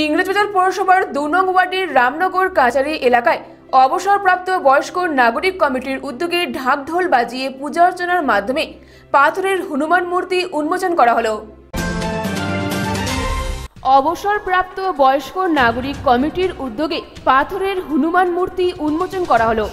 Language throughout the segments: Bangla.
ইংরেজবাজার পৌরসভার দু নং ওয়ার্ডের রামনগর কাচারি এলাকায় অবসরপ্রাপ্ত বয়স্ক নাগরিক কমিটির উদ্যোগে ঢাকঢোল বাজিয়ে পূজা অর্চনার মাধ্যমে পাথরের হনুমান মূর্তি উন্মোচন করা হলো। অবসরপ্রাপ্ত বয়স্ক নাগরিক কমিটির উদ্যোগে পাথরের হনুমান মূর্তি উন্মোচন করা হলো।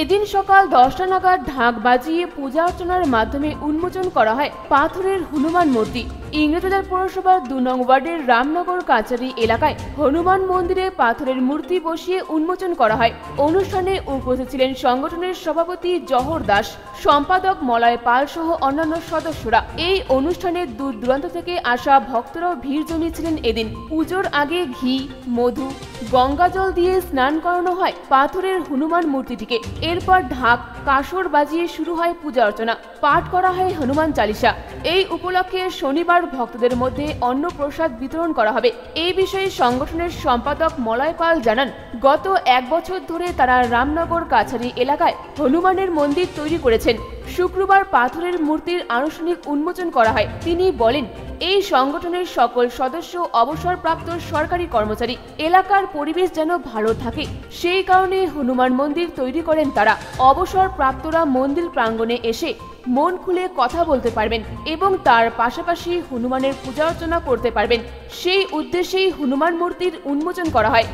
এদিন সকাল দশটা নাগাদ ঢাক বাজিয়ে পূজা অর্চনার মাধ্যমে উন্মোচন করা হয় পাথরের হনুমান মূর্তি। ইংরেজবাজার পৌরসভার দু নং ওয়ার্ডের রামনগর কাচারি এলাকায় হনুমান মন্দিরে পাথরের মূর্তি বসিয়ে উন্মোচন করা হয়। অনুষ্ঠানে উপস্থিত ছিলেন সংগঠনের সভাপতি জহর দাস, সম্পাদক মলয় পাল সহ অন্যান্য সদস্যরা। এই অনুষ্ঠানে দূর দূরান্ত থেকে আসা ভক্তরাও ভিড় জমিয়েছিলেন এদিন। পুজোর আগে ঘি, মধু, গঙ্গা জল দিয়ে স্নান করানো হয় পাথরের হনুমান মূর্তিটিকে। এরপর ঢাক, কাসর বাজিয়ে শুরু হয় পূজা অর্চনা। পাঠ করা হয় হনুমান চালিসা এই উপলক্ষে শনিবার ভক্তদের মধ্যে অন্ন প্রসাদ বিতরণ করা হবে। এই বিষয়ে সংগঠনের সম্পাদক মলয় পাল জানান, গত এক বছর ধরে তারা রামনগর কাছারি এলাকায় হনুমানের মন্দির তৈরি করেছেন। শুক্রবার পাথরের মূর্তির আনুষ্ঠানিক উন্মোচন করা হয়। তিনি বলেন এই সংগঠনের সকল সদস্য অবসরপ্রাপ্ত সরকারি কর্মচারী, এলাকার পরিবেশ যেন ভালো থাকে। সেই কারণে হনুমান মন্দির তৈরি করেন তারা। অবসরপ্রাপ্তরা মন্দির প্রাঙ্গণে এসে মন খুলে কথা বলতে পারবেন এবং তার পাশাপাশি হনুমানের পূজা অর্চনা করতে পারবেন। সেই উদ্দেশ্যেই হনুমান মূর্তির উন্মোচন করা হয়।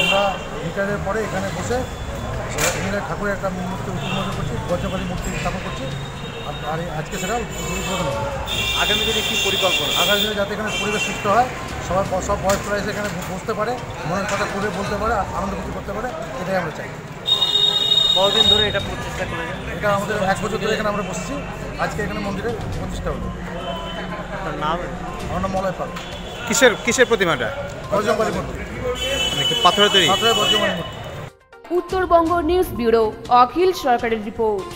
আমরা পরে এখানে বসে এখানে ঠাকুরের একটা মূর্তি উন্মোচন করছি বজ্রকালী মূর্তি স্থাপন করছি। আর- আজকে সেটা উদ্বোধন আগামী দিনে কি পরিকল্পনা? আগামী দিনে যাতে এখানে পরিবেশ সুস্থ হয় সবাই সব বয়স্করা এসে এখানে বসতে পারে মনের কথা করে বলতে পারে আনন্দ কিছু করতে পারে এটাই আমরা চাই। কতদিন ধরে এটা প্রচেষ্টা করেছেন এটা আমাদের এক বছর ধরে এখানে আমরা বসেছি। আজকে এখানে মন্দিরে প্রতিষ্ঠা হলো নাম? আমার নাম মলয় পাল। কিসের কিসের প্রতিমাটা? বজ্রকালী মূর্তি। মানে কি পাথরের তৈরি? পাথরের বজ্রকালী মূর্তি। উত্তরবঙ্গ নিউজ ব্যুরো অখিল সরকারের রিপোর্ট।